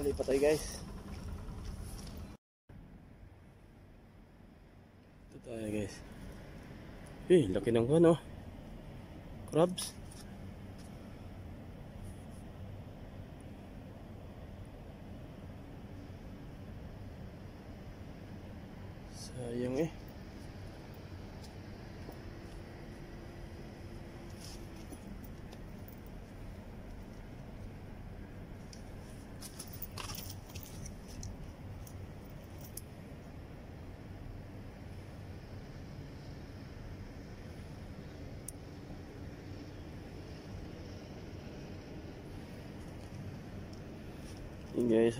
Nalipat tayo guys. Ito tayo guys. Eh, laki ng ano. Crabs. Sayang eh.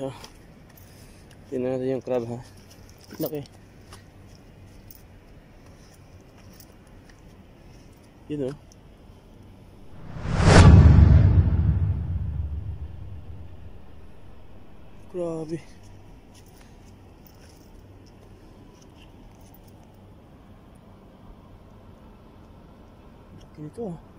Ha. Tingnan natin yung crab ha. Laki. Yun oh. Grabe. Laki nito ah.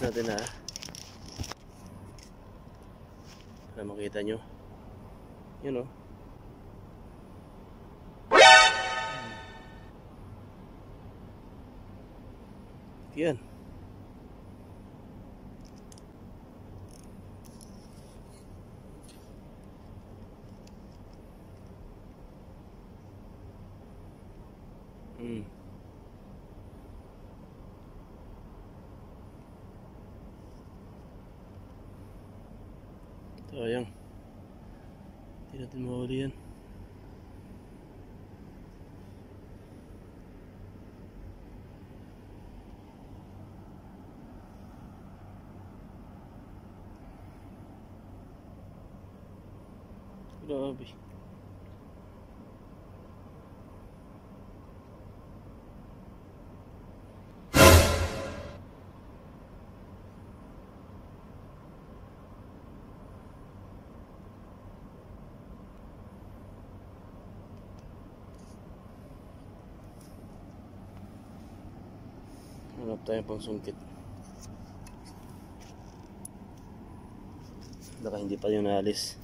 Focus natin ha. Para makita nyo. Yun o. Yan. Hindi natin mahuli yan. Grabe. Hanap tayo pang sungkit. Baka hindi pa yun naalis.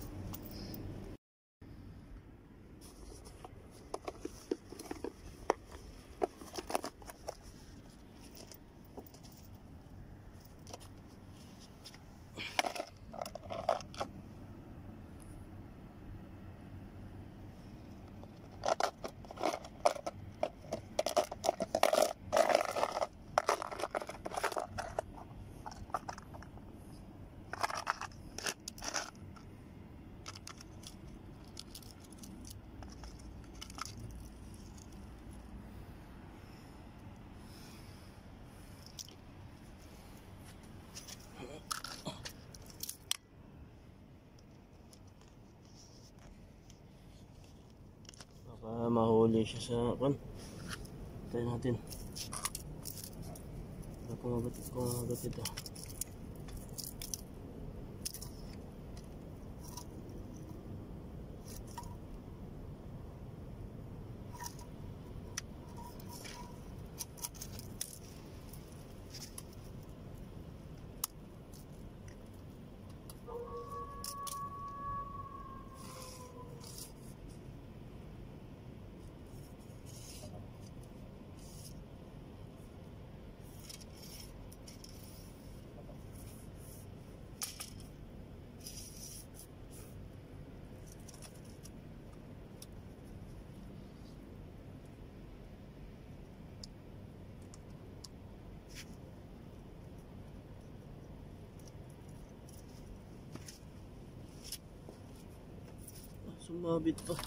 Siya sa kan. Tayo natin. Baka kumagat, kumagat ito. Sumabit pa.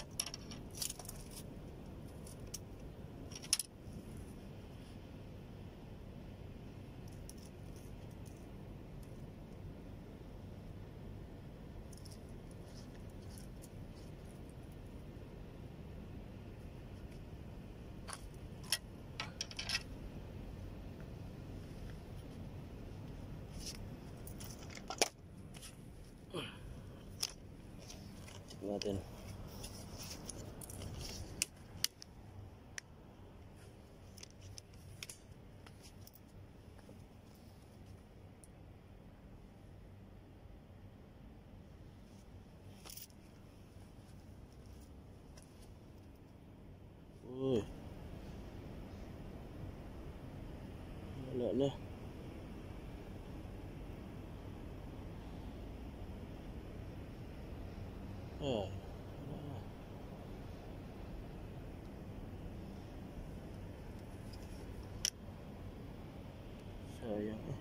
natin. Wala na. Ah. wala na. Sayang eh.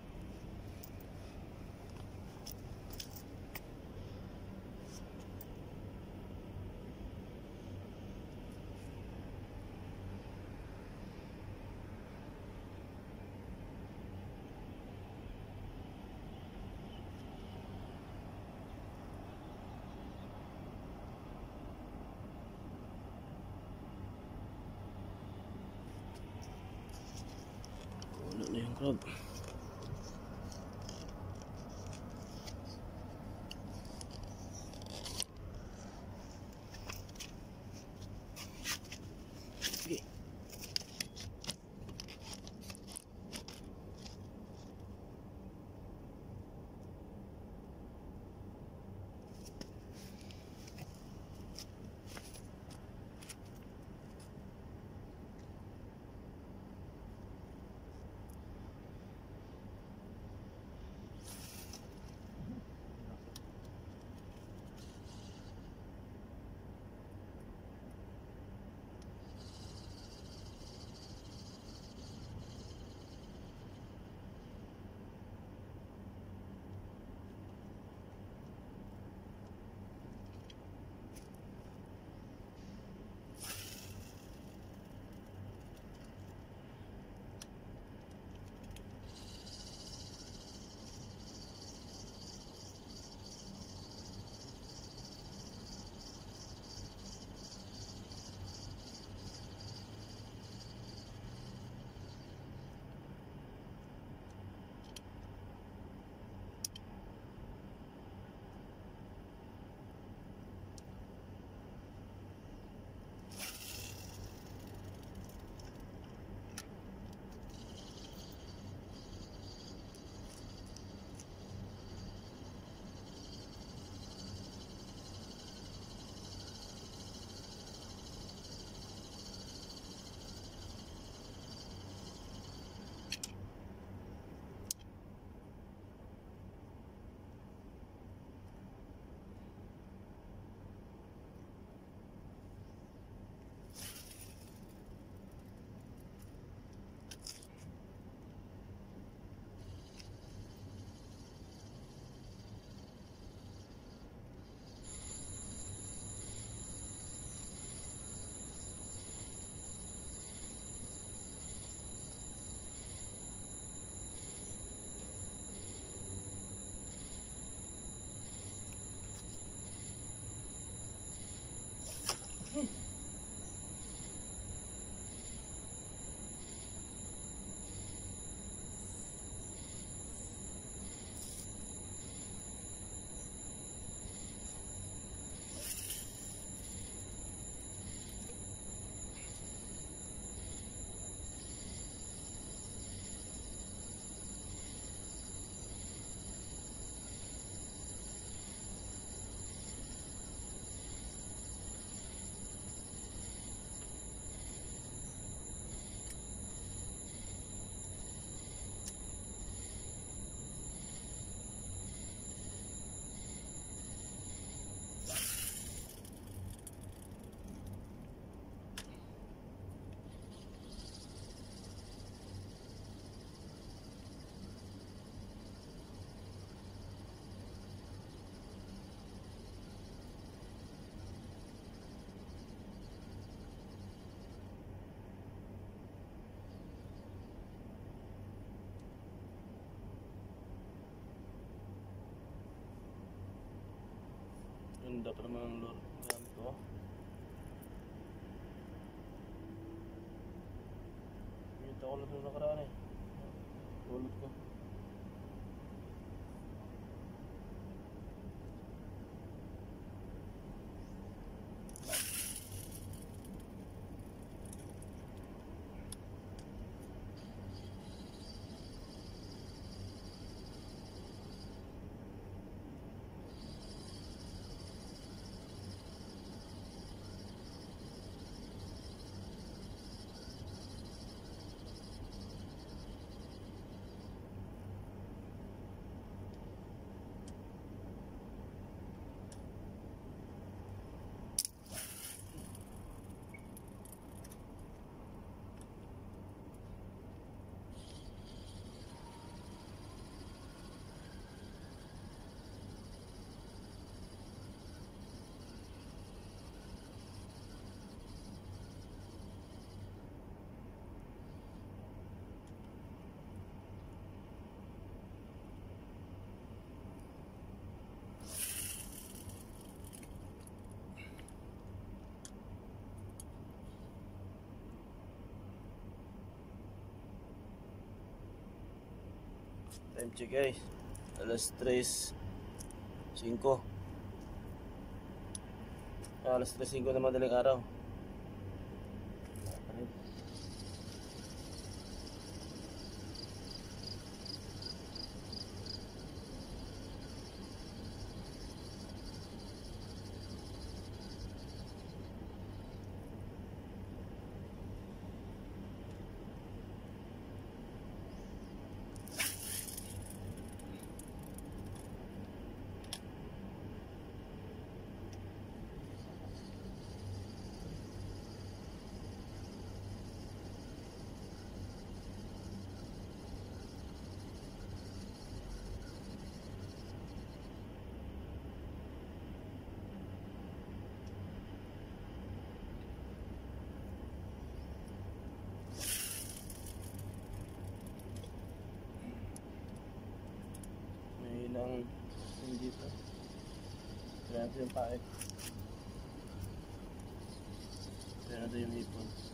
Wala na Ganda pa naman ang lure gamit ko. Kita ko lang sa nakaraan eh. Ulot ko. Time check guys. Alas 3. 5. Ah, alas 3.05 na madaling araw. Ilang hindi pa. Natin yung. Kaya natin yung hipon.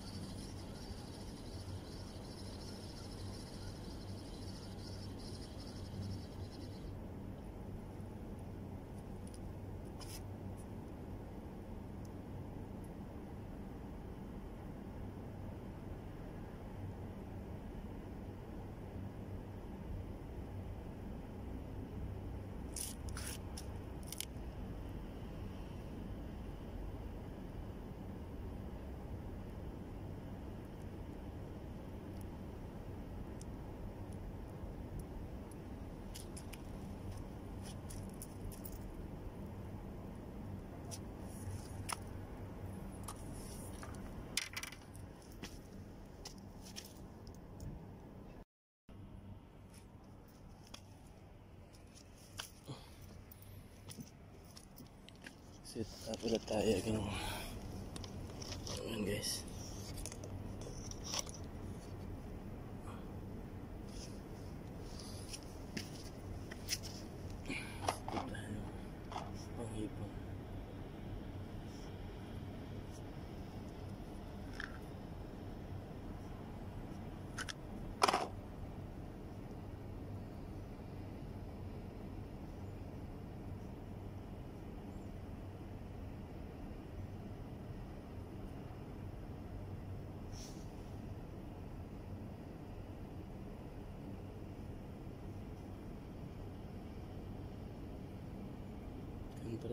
Sit up ulit tayo. Ganun. Ayan guys.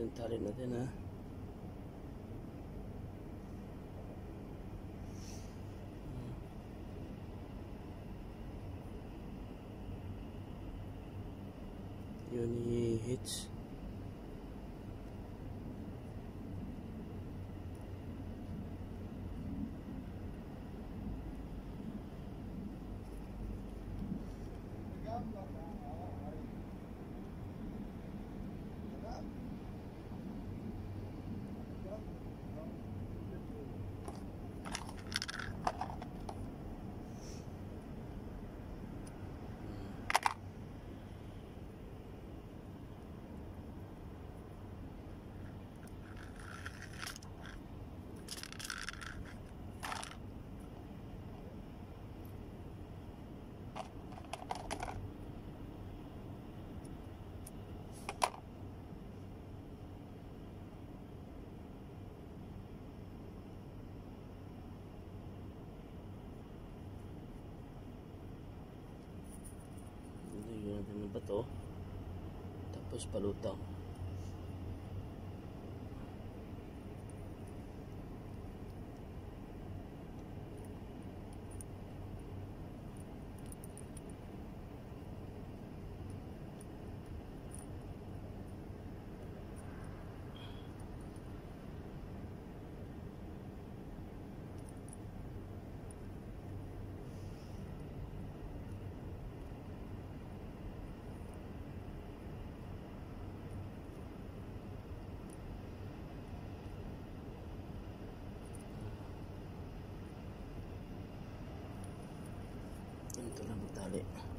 Rin tali natin ha. Natin ng bato. Tapos palutang. Ito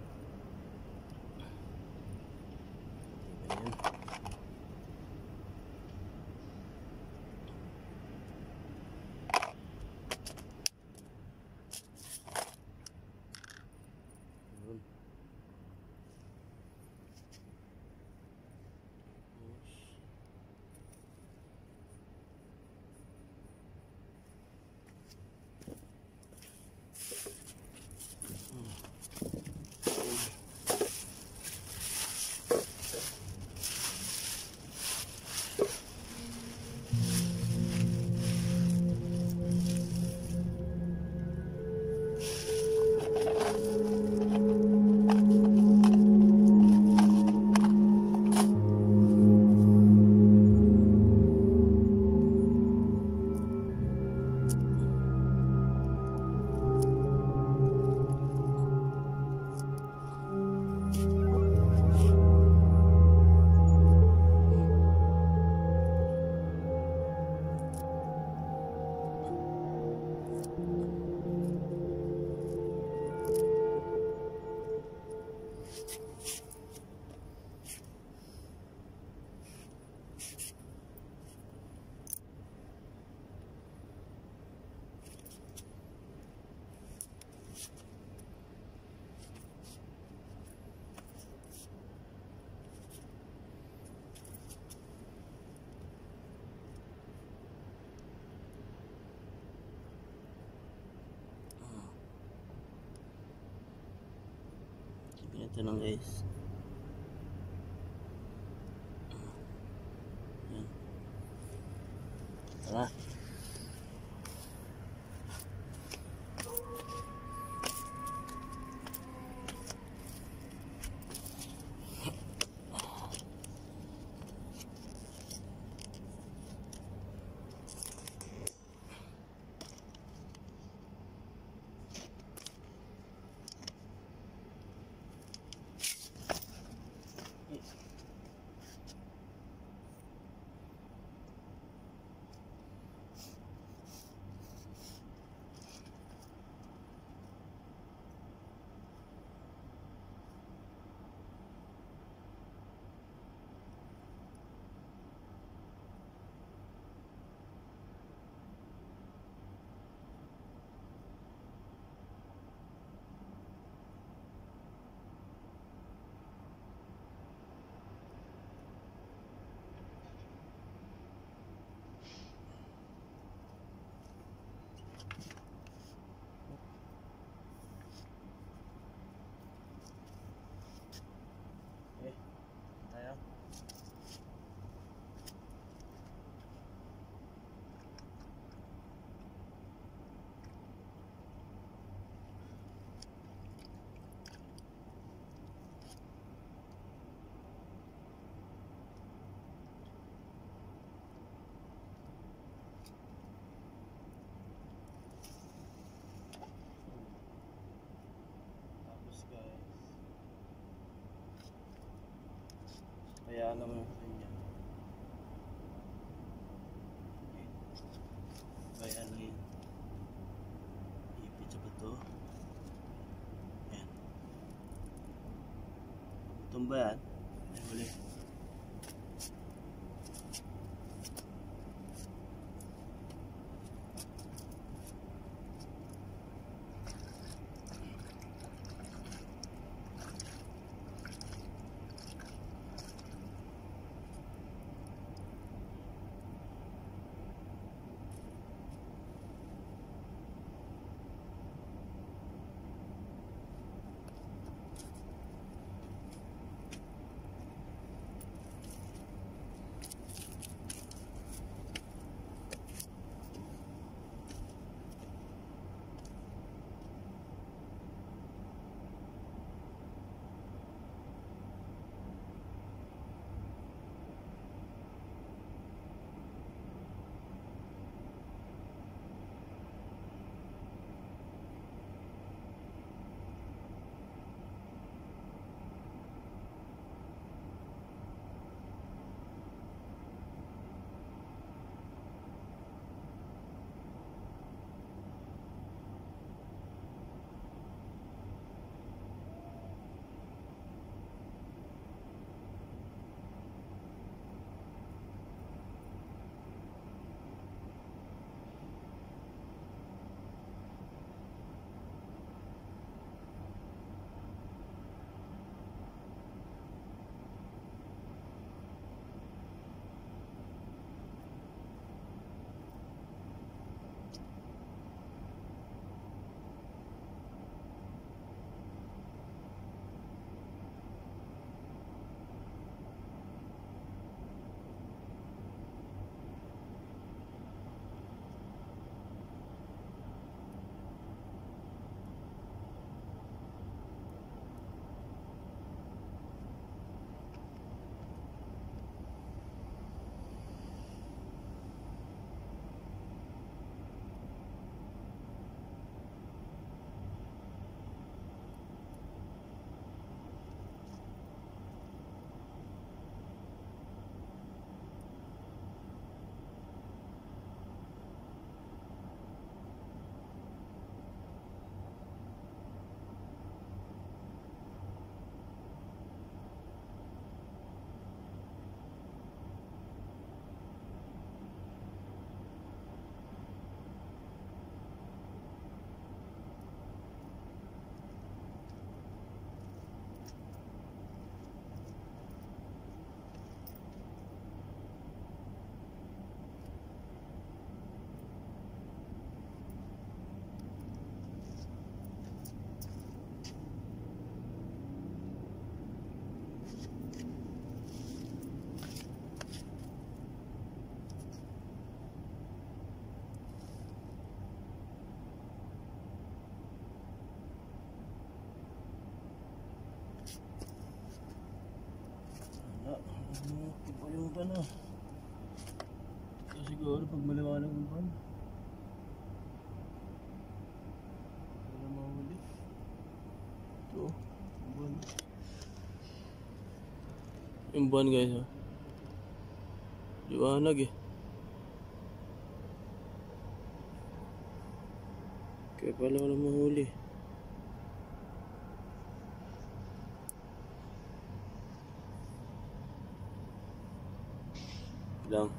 Ganito lang guys. Yan. Tara. Okay. Tayo. Tapos guys, kaya naman yung kanya. Kaya ano yun? Ipit sa bato. Ayan. Tumba yan. Ay, huli. Iba yung ban ah. So siguro pag maliwanag yung ban. Wala mahuli. Ito, oh, yung ban. Yung ban guys ah. Liwanag eh. Kaya pala wala mahuli. Lang.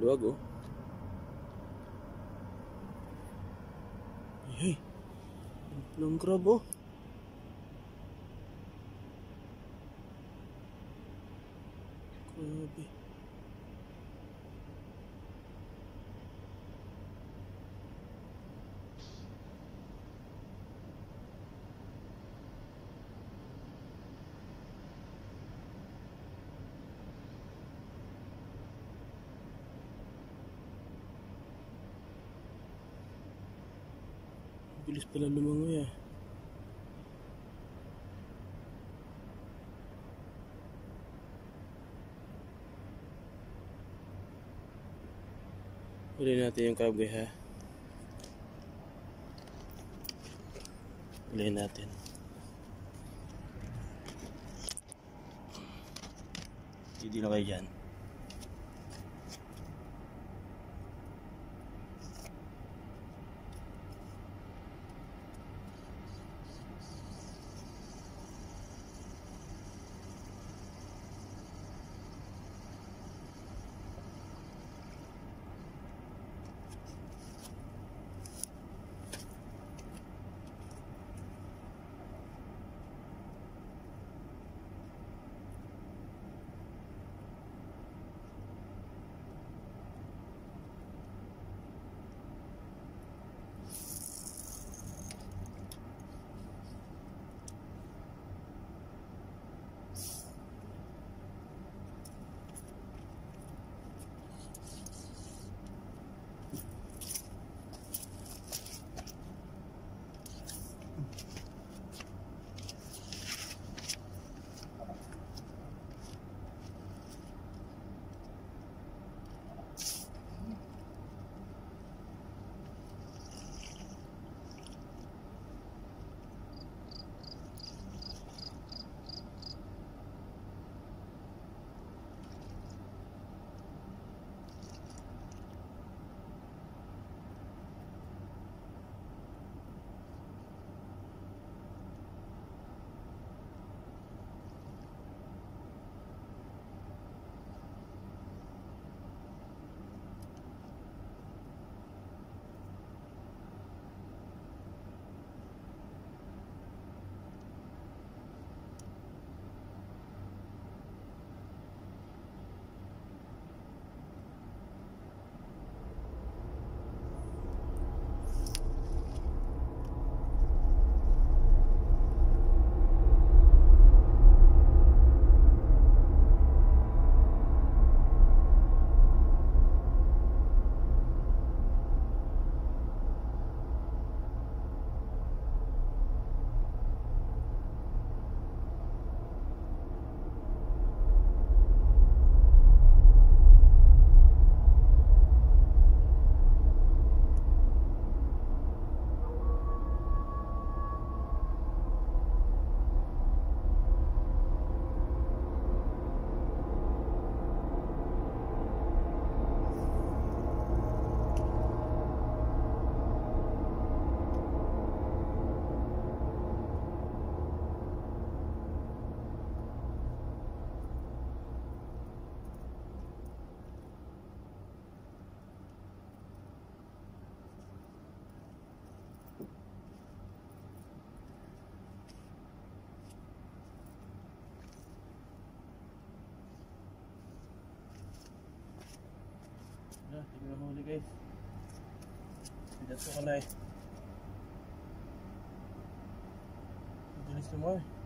Luwag oh. Hey. Lang crab oh. Bilis pala lumangoy ah. Huli natin yung kaboy ha. Huli natin. Hindi na kayo dyan. Na, tingnan mo huli guys. Bidat ko na eh. Bilis mo eh.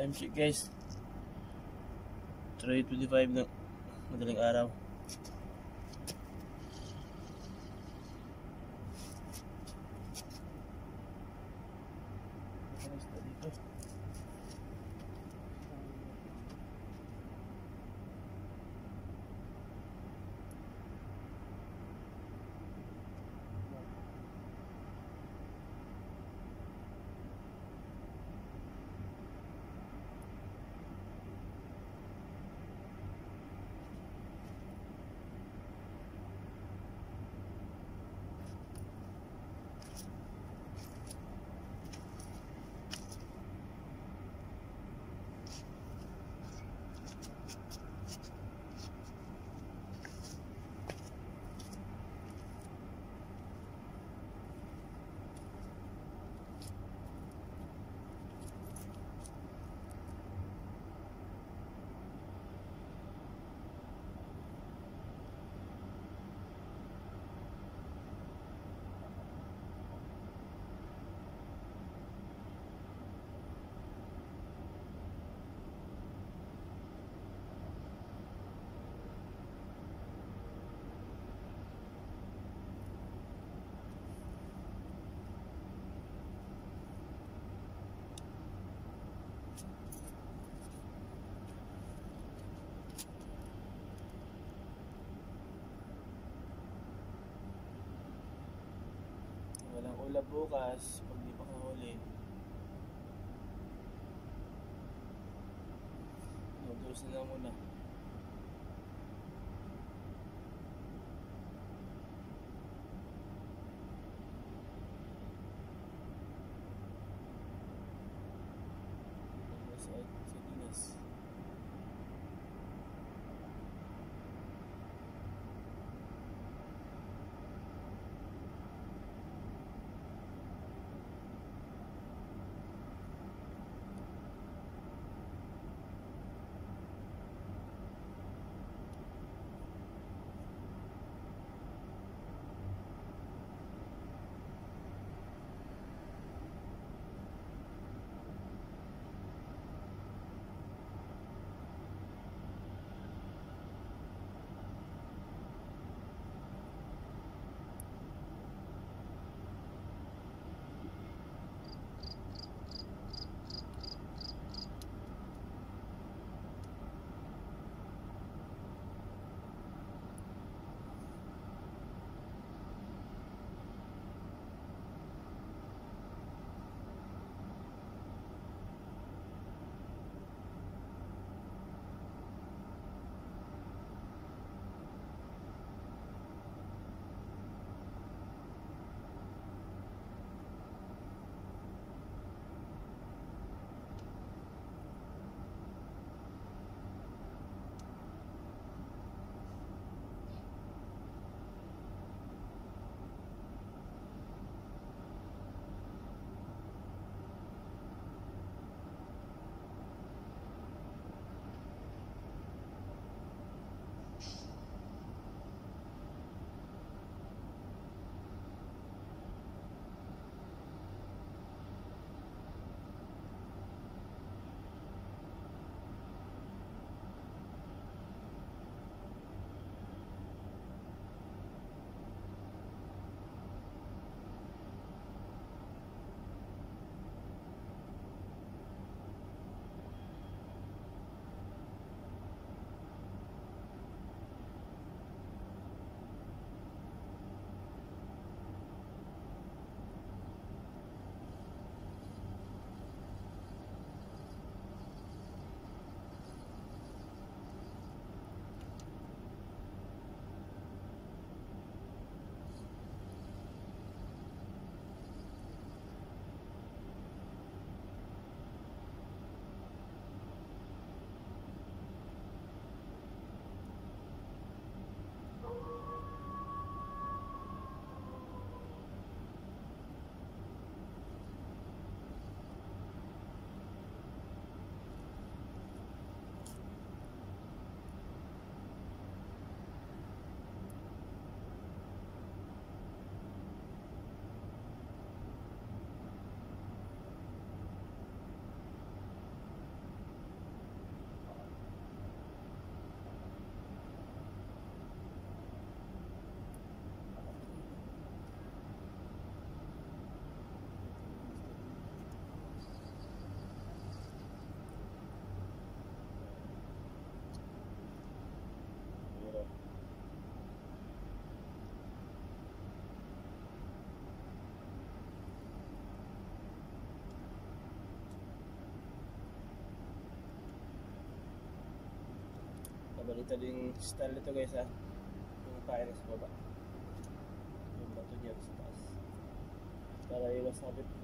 Time check guys. 3.25 ng madaling araw. Ayos na dito. Ulap bukas pag di pa kahuli. Noodles na lang muna. Ganito din style nito guys ha. Yung kaya na sa baba. Yung bato niya sa taas. Para iwas sabit.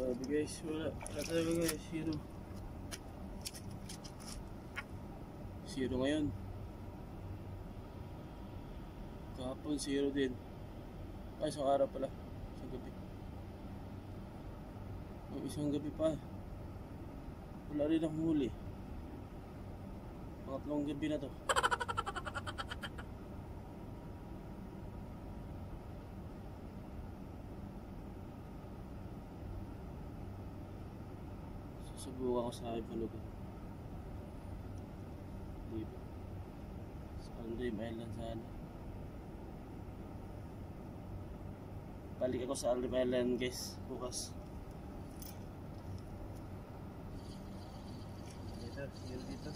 Grabe guys, wala. Wala talaga guys, zero. Zero ngayon. Kahapon zero din. Ay, isang araw pala. Isang gabi. Ang isang gabi pa. Wala rin akong huli. Pangatlong gabi na to. Susubukan ko sa ibang lugar. Di ba? Sa Andream Island sana. Balik ako sa Andream Island guys, bukas. Dito, yun dito.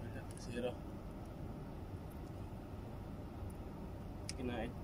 Wala, Zero. Kinain.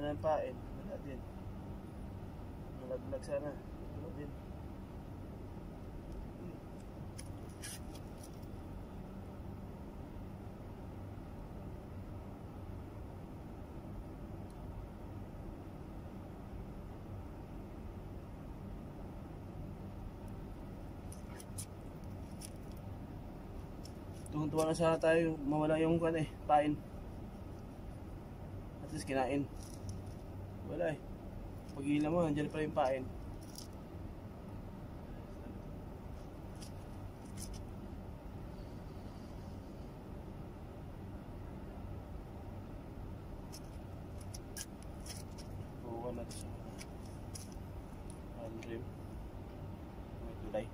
Ang pain. Wala din. Malaglag sana. Wala din. Tuwang-tuwa na sana tayo mawala yung kan eh, pain. At least kinain. Wala eh. Pag mo, nandiyan pa rin pain. Buwan na ito sa Andrew. May tulay.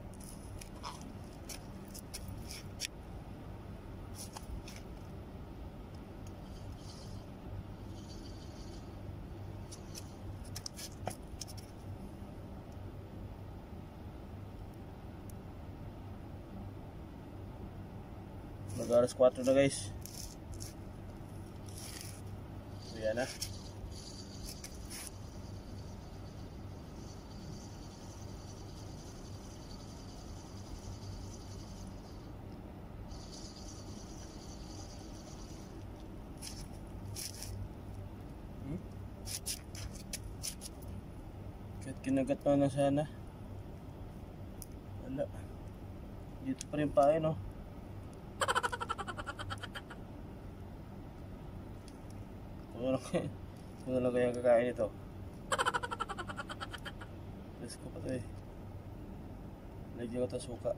Mag alas 4 na guys. So yan na. Hmm? Kahit kinagat pa na sana. Wala. Dito pa rin pa no. Kung ano, kung ano kaya kakain ito. Let's ko pa ito eh. Ito suka.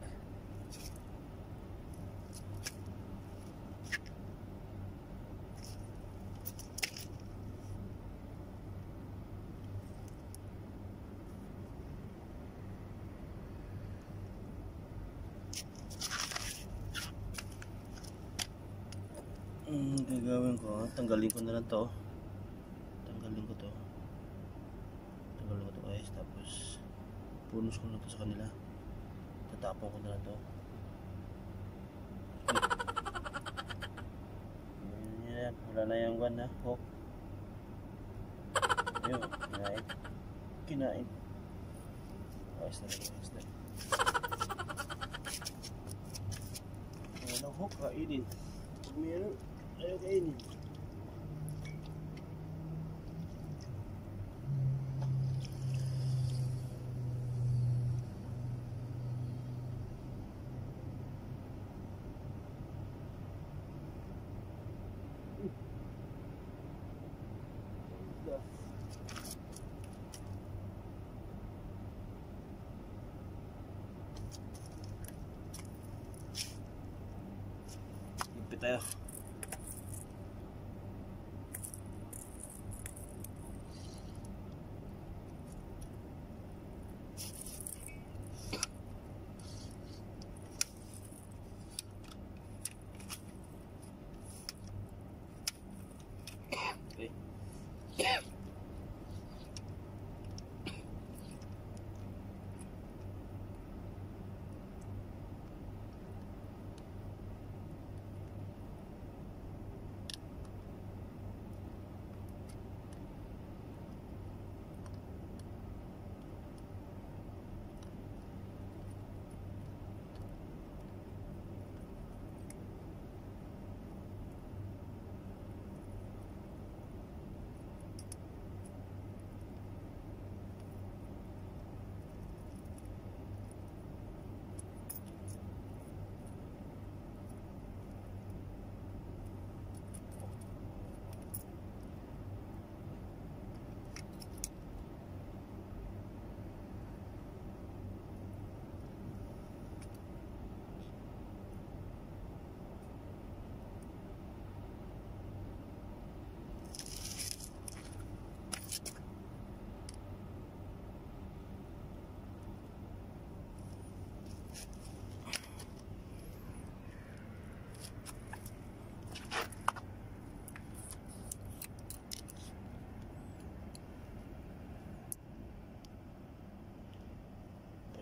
Hmm, gagawin ko, tanggalin ko na lang to. Tanggalin ko to. Tanggalin ko to guys, tapos Punos ko na to sa kanila. Tatapon ko na lang to. Yan. Wala na yung one na. Hook. Ayun. Kinain. Kinain. Ayos na. Ayos na. Walang hook. Kainin. Pag meron, ayaw kainin.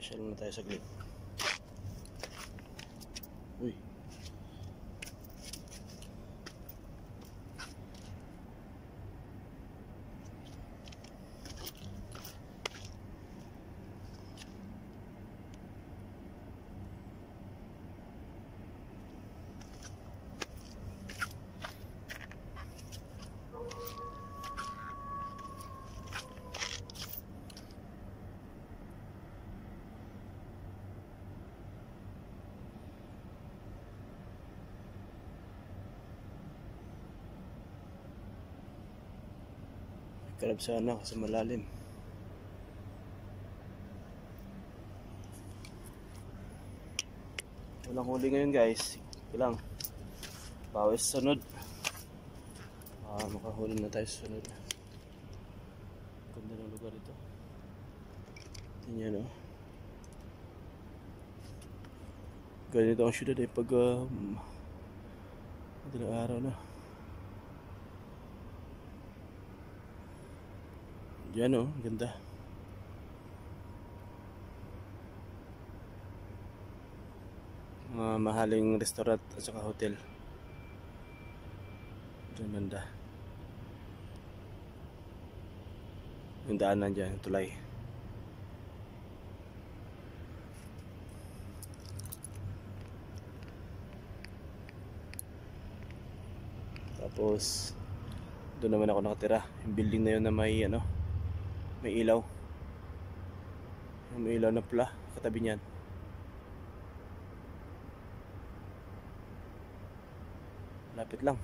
Pasyal na tayo saglit. Karab sana kasi malalim. Walang huli ngayon guys. Ito lang. Bawis sunod. Ah, makahuli na tayo sunod. Ganda ng lugar ito. Tingnan oh. Ganito ang syudad eh pag um, madalang araw na. Yan oh, ganda. Mga mahaling restaurant at saka hotel. Diyan ganda. Yung daanan dyan, yung tulay. Tapos, doon naman ako nakatira. Yung building na yun na may ano, may ilaw. May ilaw na pula katabi niyan. Lapit lang.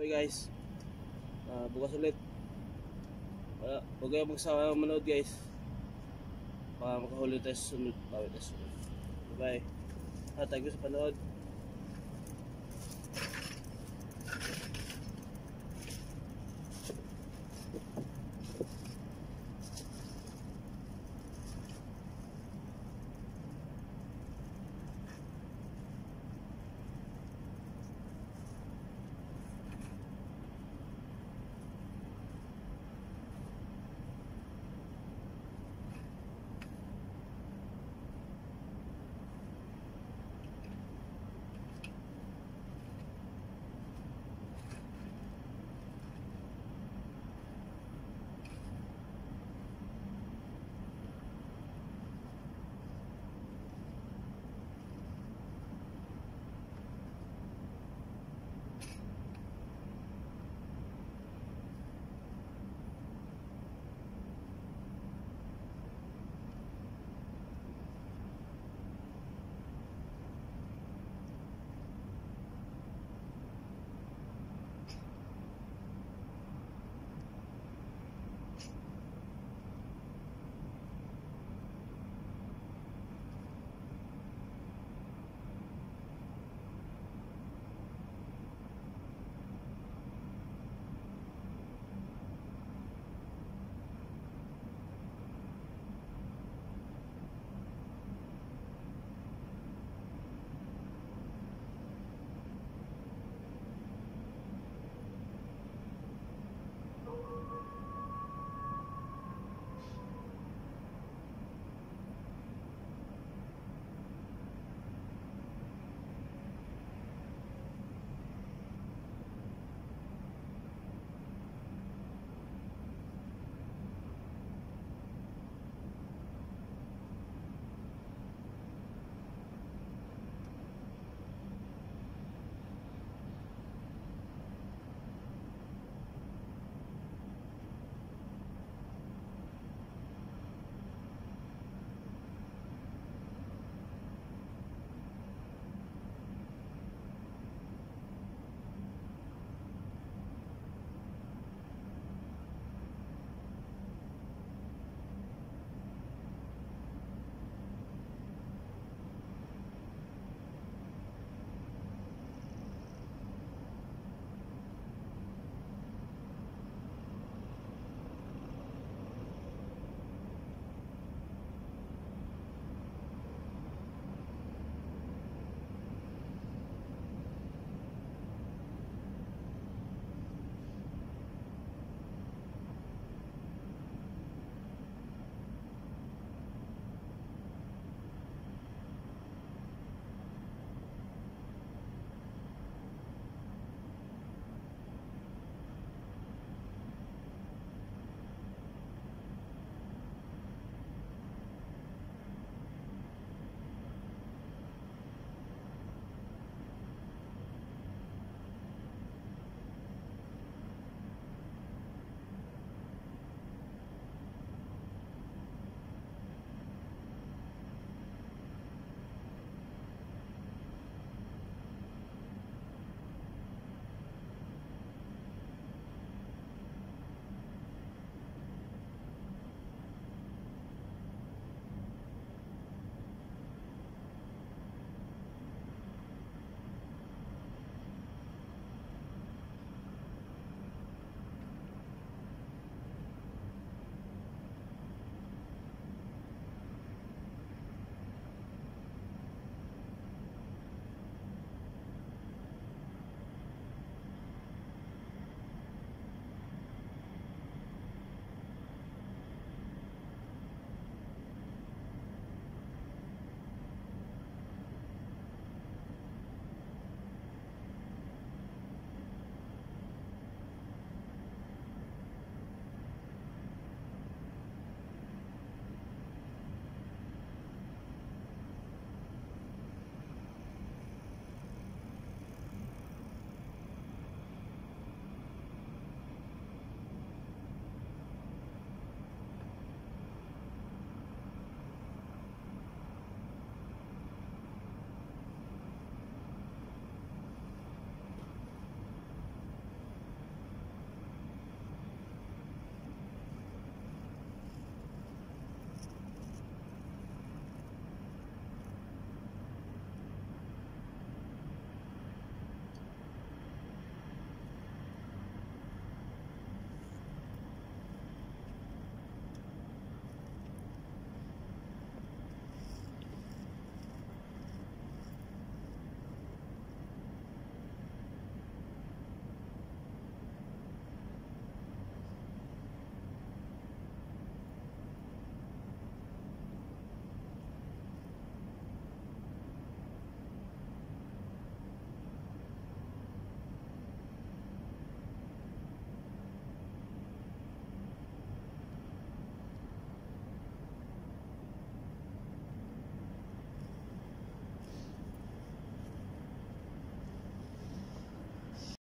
Bye guys. Uh, bukas ulit. Wala, huwag kayong magsama manood guys. Baka makahuli tayo sa sunod. Bawi tayo sunod. Bye bye. Ah, thank you sa panood.